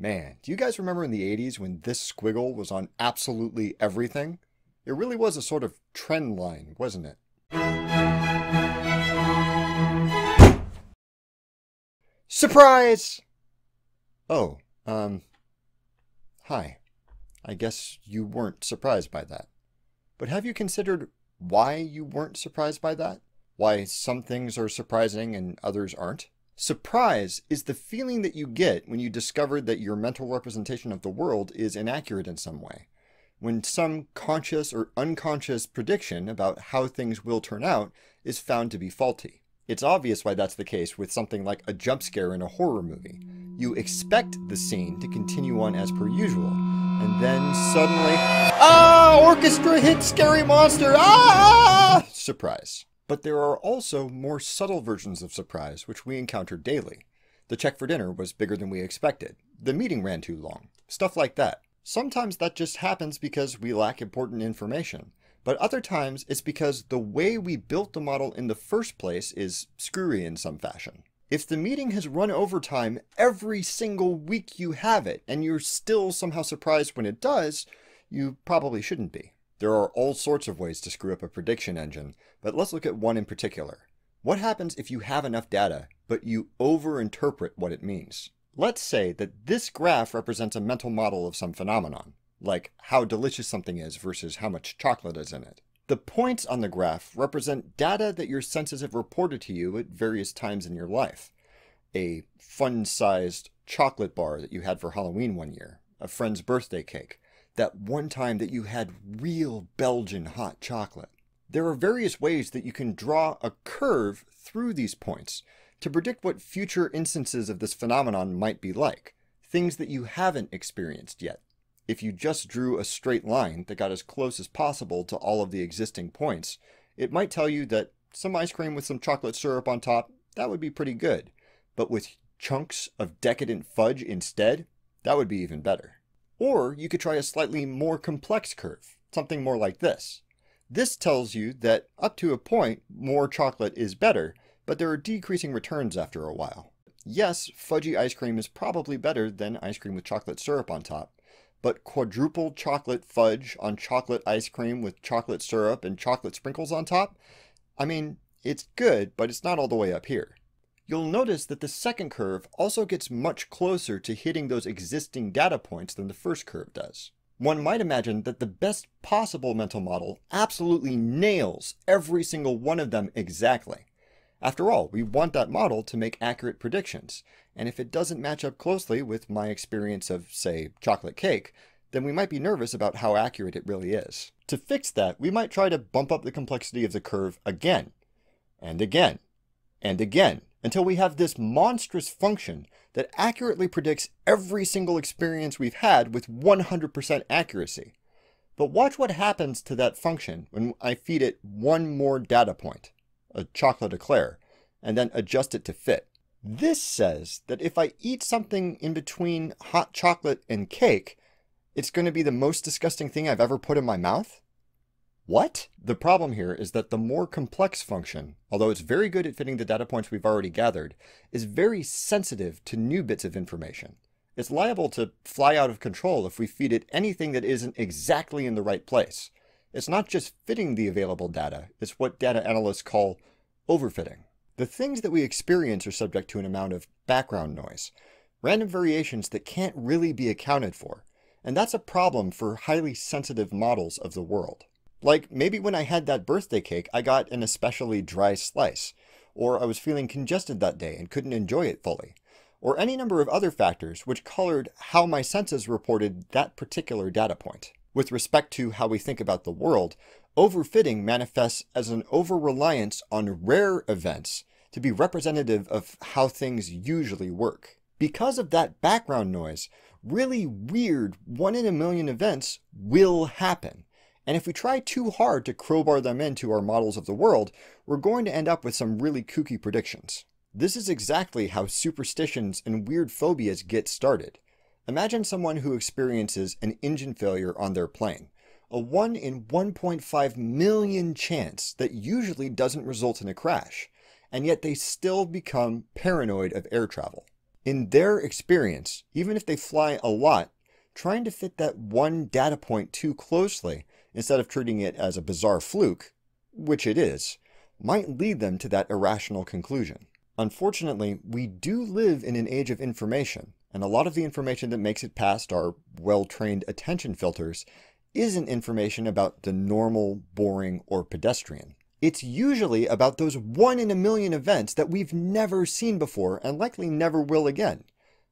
Man, do you guys remember in the 80s when this squiggle was on absolutely everything? It really was a sort of trend line, wasn't it? Surprise! Oh, um, hi. I guess you weren't surprised by that. But have you considered why you weren't surprised by that? Why some things are surprising and others aren't? Surprise is the feeling that you get when you discover that your mental representation of the world is inaccurate in some way. When some conscious or unconscious prediction about how things will turn out is found to be faulty. It's obvious why that's the case with something like a jump scare in a horror movie. You expect the scene to continue on as per usual, and then suddenly, ah, orchestra hit scary monster, ah, surprise. But there are also more subtle versions of surprise which we encounter daily. The check for dinner was bigger than we expected. The meeting ran too long. Stuff like that. Sometimes that just happens because we lack important information. But other times it's because the way we built the model in the first place is screwy in some fashion. If the meeting has run overtime every single week you have it, and you're still somehow surprised when it does, you probably shouldn't be. There are all sorts of ways to screw up a prediction engine, but let's look at one in particular. What happens if you have enough data, but you overinterpret what it means? Let's say that this graph represents a mental model of some phenomenon, like how delicious something is versus how much chocolate is in it. The points on the graph represent data that your senses have reported to you at various times in your life. A fun-sized chocolate bar that you had for Halloween one year, a friend's birthday cake, that one time that you had real Belgian hot chocolate. There are various ways that you can draw a curve through these points to predict what future instances of this phenomenon might be like, things that you haven't experienced yet. If you just drew a straight line that got as close as possible to all of the existing points, it might tell you that some ice cream with some chocolate syrup on top, that would be pretty good. But with chunks of decadent fudge instead, that would be even better. Or you could try a slightly more complex curve, something more like this. This tells you that up to a point, more chocolate is better, but there are decreasing returns after a while. Yes, fudgy ice cream is probably better than ice cream with chocolate syrup on top, but quadruple chocolate fudge on chocolate ice cream with chocolate syrup and chocolate sprinkles on top? I mean, it's good, but it's not all the way up here. You'll notice that the second curve also gets much closer to hitting those existing data points than the first curve does. One might imagine that the best possible mental model absolutely nails every single one of them exactly. After all, we want that model to make accurate predictions, and if it doesn't match up closely with my experience of, say, chocolate cake, then we might be nervous about how accurate it really is. To fix that, we might try to bump up the complexity of the curve again, and again, and again, until we have this monstrous function that accurately predicts every single experience we've had with 100% accuracy. But watch what happens to that function when I feed it one more data point, a chocolate eclair, and then adjust it to fit. This says that if I eat something in between hot chocolate and cake, it's going to be the most disgusting thing I've ever put in my mouth? What? The problem here is that the more complex function, although it's very good at fitting the data points we've already gathered, is very sensitive to new bits of information. It's liable to fly out of control if we feed it anything that isn't exactly in the right place. It's not just fitting the available data, it's what data analysts call overfitting. The things that we experience are subject to an amount of background noise, random variations that can't really be accounted for, and that's a problem for highly sensitive models of the world. Like maybe when I had that birthday cake, I got an especially dry slice, or I was feeling congested that day and couldn't enjoy it fully, or any number of other factors which colored how my senses reported that particular data point. With respect to how we think about the world, overfitting manifests as an over-reliance on rare events to be representative of how things usually work. Because of that background noise, really weird one in a million events will happen. And if we try too hard to crowbar them into our models of the world, we're going to end up with some really kooky predictions. This is exactly how superstitions and weird phobias get started. Imagine someone who experiences an engine failure on their plane, a 1 in 1.5 million chance that usually doesn't result in a crash, and yet they still become paranoid of air travel. In their experience, even if they fly a lot, trying to fit that one data point too closely instead of treating it as a bizarre fluke, which it is, might lead them to that irrational conclusion. Unfortunately, we do live in an age of information, and a lot of the information that makes it past our well-trained attention filters isn't information about the normal, boring, or pedestrian. It's usually about those one in a million events that we've never seen before and likely never will again.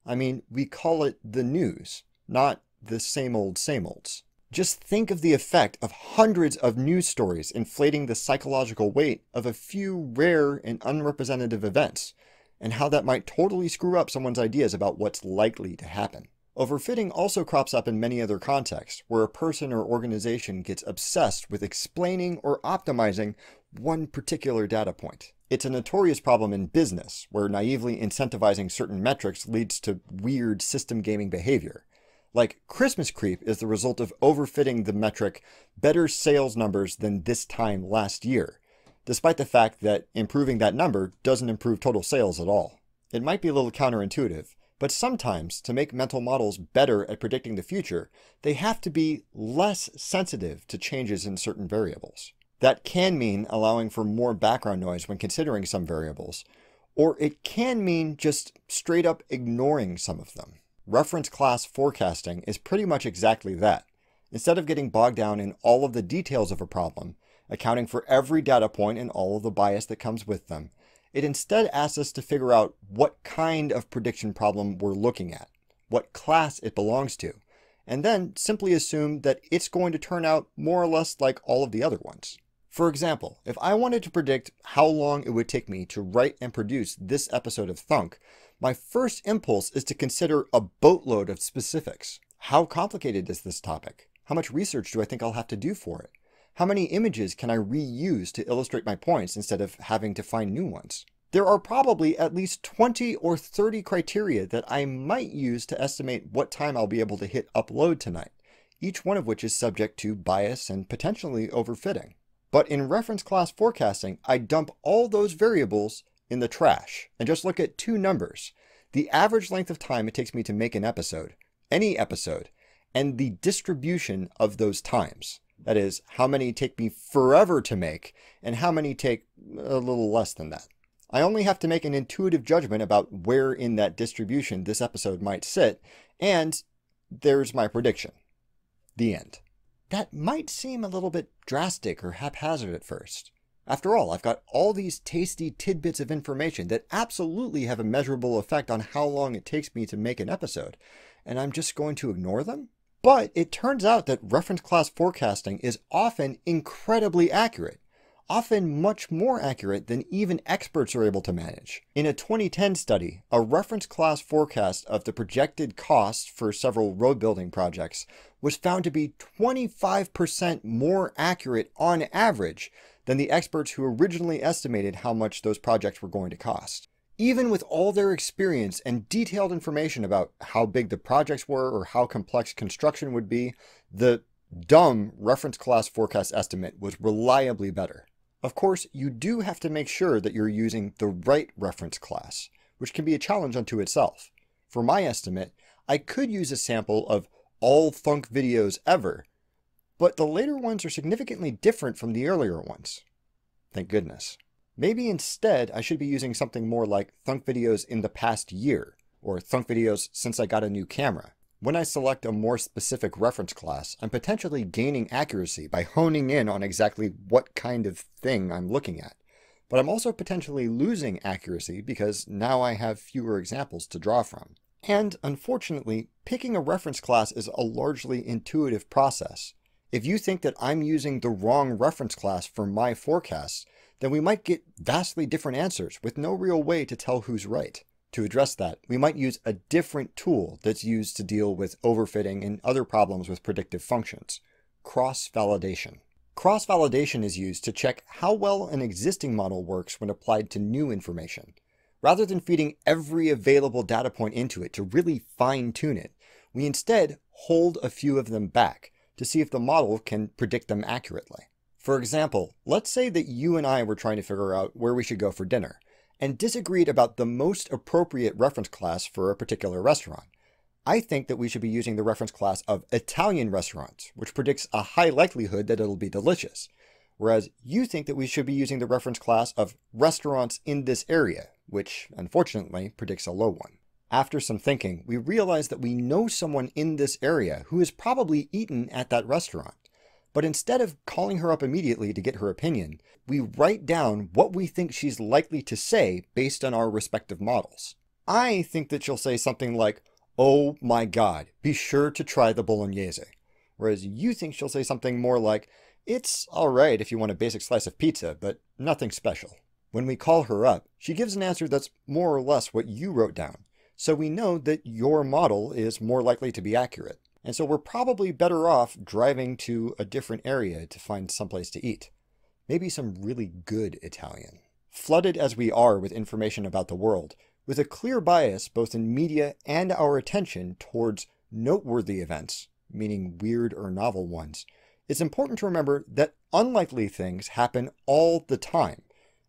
I mean, we call it the news, not the same old same olds. Just think of the effect of hundreds of news stories inflating the psychological weight of a few rare and unrepresentative events, and how that might totally screw up someone's ideas about what's likely to happen. Overfitting also crops up in many other contexts, where a person or organization gets obsessed with explaining or optimizing one particular data point. It's a notorious problem in business, where naively incentivizing certain metrics leads to weird system gaming behavior. Like Christmas creep is the result of overfitting the metric better sales numbers than this time last year, despite the fact that improving that number doesn't improve total sales at all. It might be a little counterintuitive, but sometimes, to make mental models better at predicting the future, they have to be less sensitive to changes in certain variables. That can mean allowing for more background noise when considering some variables, or it can mean just straight up ignoring some of them. Reference class forecasting is pretty much exactly that. Instead of getting bogged down in all of the details of a problem, accounting for every data point and all of the bias that comes with them, it instead asks us to figure out what kind of prediction problem we're looking at, what class it belongs to, and then simply assume that it's going to turn out more or less like all of the other ones. For example, if I wanted to predict how long it would take me to write and produce this episode of Thunk, my first impulse is to consider a boatload of specifics. How complicated is this topic? How much research do I think I'll have to do for it? How many images can I reuse to illustrate my points instead of having to find new ones? There are probably at least 20 or 30 criteria that I might use to estimate what time I'll be able to hit upload tonight, each one of which is subject to bias and potentially overfitting. But in reference class forecasting, I dump all those variables in the trash and just look at two numbers, the average length of time it takes me to make an episode, any episode, and the distribution of those times. That is, how many take me forever to make, and how many take a little less than that. I only have to make an intuitive judgment about where in that distribution this episode might sit, and there's my prediction. The end. That might seem a little bit drastic or haphazard at first. After all, I've got all these tasty tidbits of information that absolutely have a measurable effect on how long it takes me to make an episode, and I'm just going to ignore them? But it turns out that reference class forecasting is often incredibly accurate, often much more accurate than even experts are able to manage. In a 2010 study, a reference class forecast of the projected cost for several road building projects was found to be 25% more accurate on average than the experts who originally estimated how much those projects were going to cost. Even with all their experience and detailed information about how big the projects were or how complex construction would be, the dumb reference class forecast estimate was reliably better. Of course, you do have to make sure that you're using the right reference class, which can be a challenge unto itself. For my estimate, I could use a sample of all Thunk videos ever, but the later ones are significantly different from the earlier ones. Thank goodness. Maybe instead I should be using something more like Thunk videos in the past year, or Thunk videos since I got a new camera. When I select a more specific reference class, I'm potentially gaining accuracy by honing in on exactly what kind of thing I'm looking at. But I'm also potentially losing accuracy because now I have fewer examples to draw from. And unfortunately, picking a reference class is a largely intuitive process. If you think that I'm using the wrong reference class for my forecasts, then we might get vastly different answers with no real way to tell who's right. To address that, we might use a different tool that's used to deal with overfitting and other problems with predictive functions, cross-validation. Cross-validation is used to check how well an existing model works when applied to new information. Rather than feeding every available data point into it to really fine-tune it, we instead hold a few of them back to see if the model can predict them accurately. For example, let's say that you and I were trying to figure out where we should go for dinner, and disagreed about the most appropriate reference class for a particular restaurant. I think that we should be using the reference class of Italian restaurants, which predicts a high likelihood that it'll be delicious. Whereas you think that we should be using the reference class of restaurants in this area, which unfortunately predicts a low one. After some thinking, we realize that we know someone in this area who has probably eaten at that restaurant. But instead of calling her up immediately to get her opinion, we write down what we think she's likely to say based on our respective models. I think that she'll say something like, Oh my god, be sure to try the bolognese. Whereas you think she'll say something more like, It's alright if you want a basic slice of pizza, but nothing special. When we call her up, she gives an answer that's more or less what you wrote down, so we know that your model is more likely to be accurate. And so we're probably better off driving to a different area to find someplace to eat. Maybe some really good Italian. Flooded as we are with information about the world, with a clear bias both in media and our attention towards noteworthy events, meaning weird or novel ones, it's important to remember that unlikely things happen all the time,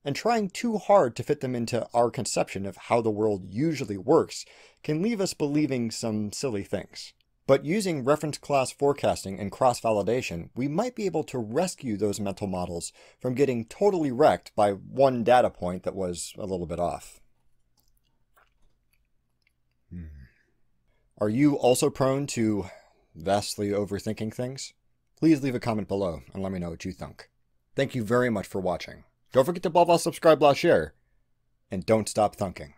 and trying too hard to fit them into our conception of how the world usually works can leave us believing some silly things. But using reference class forecasting and cross-validation, we might be able to rescue those mental models from getting totally wrecked by one data point that was a little bit off. Hmm. Are you also prone to vastly overthinking things? Please leave a comment below and let me know what you think. Thank you very much for watching. Don't forget to blah blah subscribe blah share, and don't stop thunking.